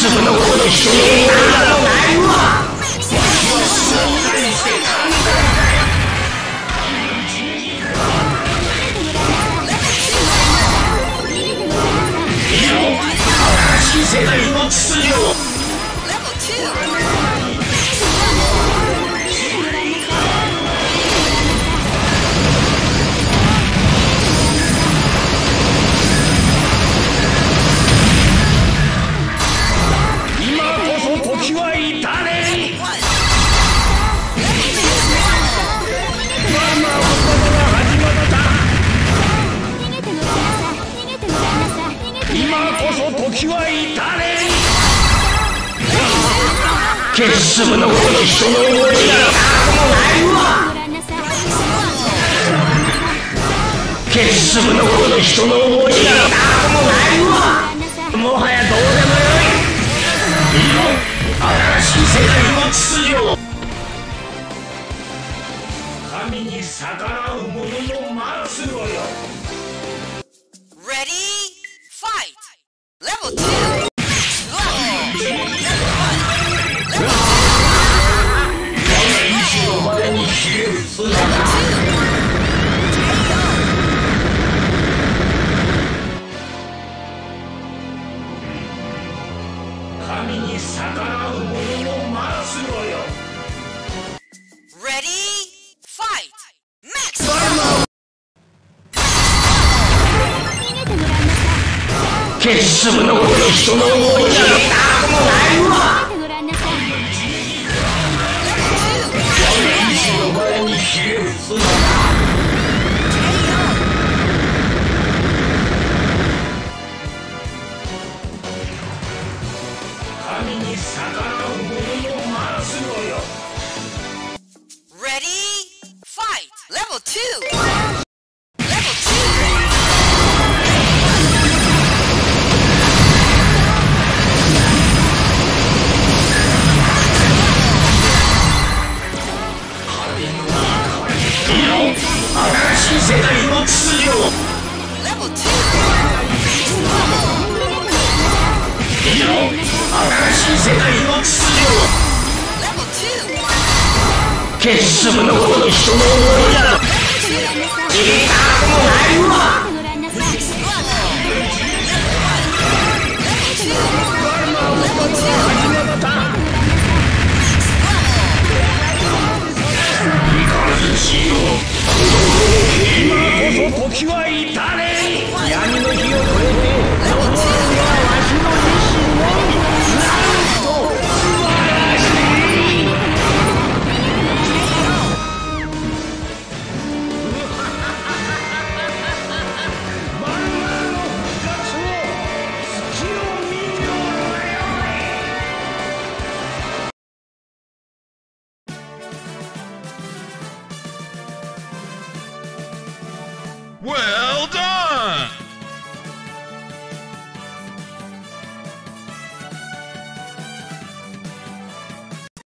是否能获？打剣粒のこ人の思いなら剣のこの人の思いならもはやどうでもよいいよ新しい世界の秩序を神に逆らう者の末是不是能过？不是能过去？打来！結束のことに人の思いだろ。切りたくもないわ Well,